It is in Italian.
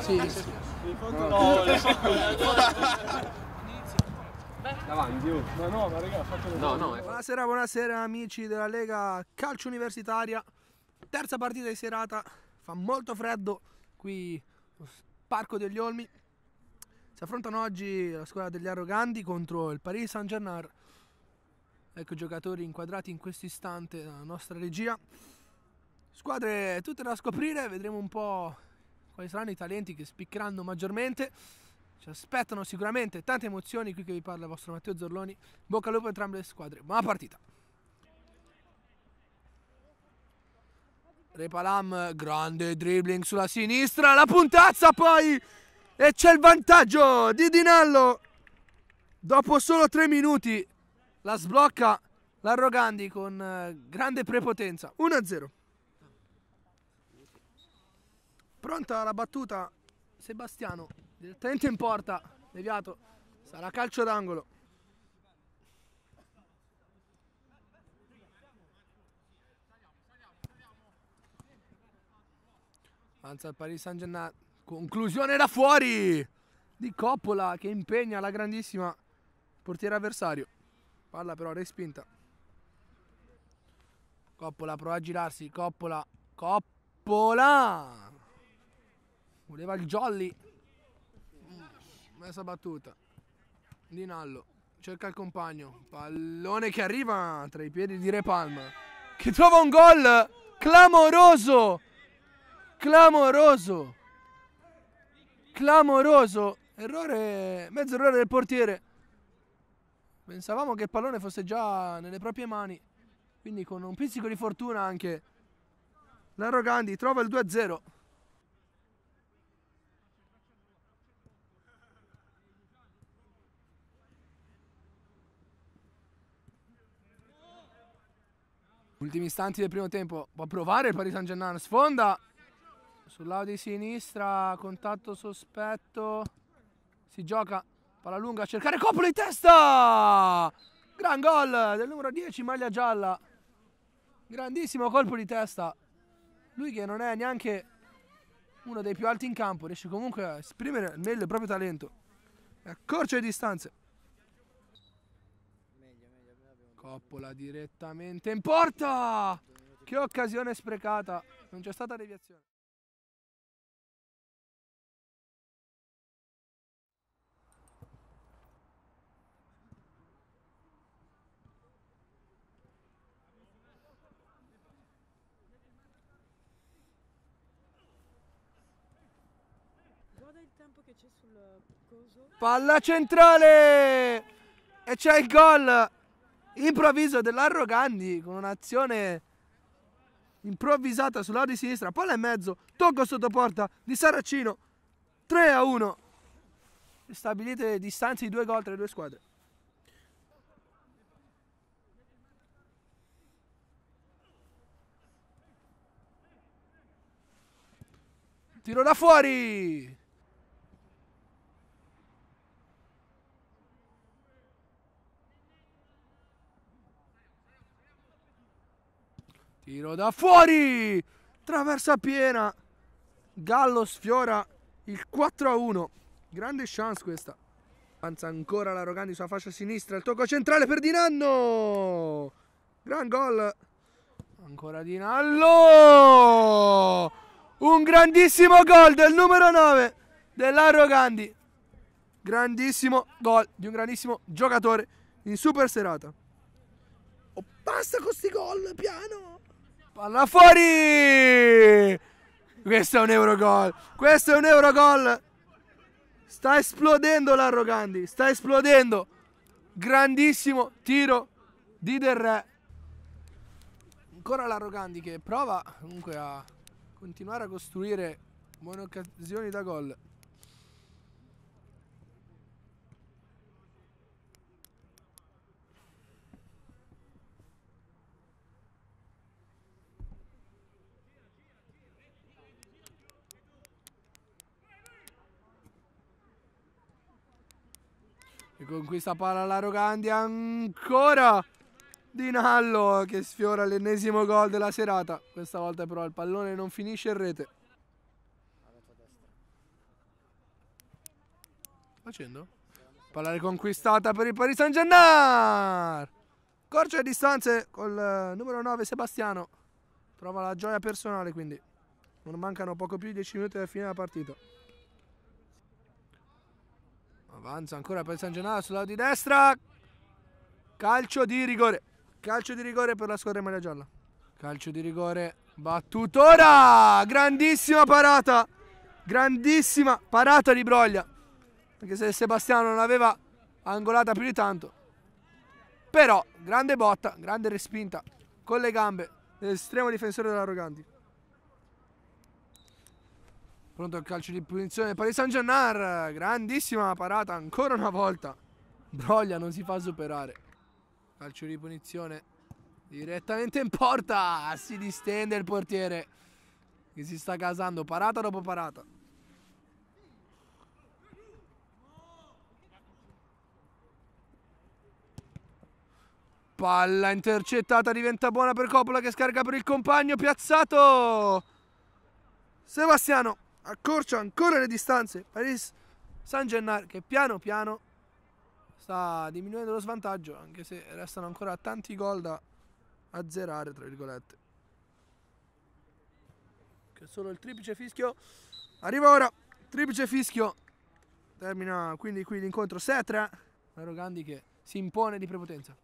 Sì, sì. Davanti, oh. Ma no, ma raga, fatelo No, no, Buonasera, buonasera amici della Lega Calcio Universitaria. Terza partita di serata, fa molto freddo qui al Parco degli Olmi. Si affrontano oggi la squadra degli Arroganti contro il Paris Saint-Germain. Ecco i giocatori inquadrati in questo istante dalla nostra regia. Squadre tutte da scoprire, vedremo un po' quali saranno i talenti che spiccheranno maggiormente. Ci aspettano sicuramente tante emozioni qui che vi parla il vostro Matteo Zorloni. Bocca al lupo a entrambe le squadre. Buona partita. Repalam, grande dribbling sulla sinistra, la puntazza poi e c'è il vantaggio di Dinallo. Dopo solo tre minuti la sblocca l'Arrogandi con eh, grande prepotenza. 1-0. Pronta la battuta Sebastiano, direttamente in porta, deviato, sarà calcio d'angolo. Avanza il Paris Saint Germain, conclusione da fuori di Coppola che impegna la grandissima portiere avversario. Palla però respinta. Coppola prova a girarsi, Coppola, Coppola! Voleva il jolly. Messa battuta. Dinallo cerca il compagno. Pallone che arriva tra i piedi di Re Palma. Che trova un gol clamoroso. Clamoroso. Clamoroso. Errore, mezzo errore del portiere. Pensavamo che il pallone fosse già nelle proprie mani. Quindi con un pizzico di fortuna anche l'Arrogandi trova il 2-0. Ultimi istanti del primo tempo. Può provare il Paris Saint Germain. Sfonda sul lato di sinistra. Contatto sospetto. Si gioca. Palla lunga a cercare Coppola in testa. Gran gol del numero 10, maglia gialla. Grandissimo colpo di testa. Lui che non è neanche uno dei più alti in campo. Riesce comunque a esprimere meglio il proprio talento. E accorcia le distanze. Coppola direttamente in porta! Che occasione sprecata! Non c'è stata deviazione. Guarda il tempo che c'è sul coso. Palla centrale! E c'è il gol improvviso dell'Arrogandi con un'azione improvvisata sul lato di sinistra. Palla in mezzo, tocco sotto porta di Saracino. 3 a 1. Stabilite distanze di due gol tra le due squadre. Tiro da fuori! Tiro da fuori! Traversa piena. Gallo sfiora il 4 a 1. Grande chance questa. Avanza ancora l'Arrogandi sulla fascia sinistra. Il tocco centrale per Dinanno. Gran gol. Ancora Dinallo. Un grandissimo gol del numero 9 dell'Arrogandi. Grandissimo gol di un grandissimo giocatore in super serata. Oh, basta con sti gol, piano. Palla fuori! Questo è un Eurogol. Questo è un Eurogol. Sta esplodendo l'Arrogandi. Sta esplodendo. Grandissimo tiro di Del Re. Ancora l'Arrogandi che prova comunque a continuare a costruire buone occasioni da gol. E conquista palla l'Arrogandi ancora Dinallo che sfiora l'ennesimo gol della serata. Questa volta però il pallone non finisce in rete. facendo? Palla riconquistata per il Paris Saint Germain. Corce le distanze col eh, numero 9 Sebastiano. Trova la gioia personale quindi. Non mancano poco più di 10 minuti alla fine della partita. Avanza ancora per San Gennaro sul lato di destra. Calcio di rigore. Calcio di rigore per la squadra in maglia gialla. Calcio di rigore battuto ora. Grandissima parata. Grandissima parata di Broglia. Anche se Sebastiano non aveva angolata più di tanto. Però grande botta, grande respinta con le gambe dell'estremo difensore dell'Arroganti. Pronto il calcio di punizione Paris Saint Germain, grandissima parata ancora una volta. Broglia non si fa superare. Calcio di punizione direttamente in porta, si distende il portiere che si sta casando parata dopo parata. Palla intercettata, diventa buona per Coppola che scarica per il compagno, piazzato! Sebastiano accorcia ancora le distanze. Paris San Gennaro che piano piano sta diminuendo lo svantaggio, anche se restano ancora tanti gol da azzerare, tra virgolette. Che solo il triplice fischio arriva ora. Triplice fischio. Termina quindi qui l'incontro 6-3. Arrogandi che si impone di prepotenza.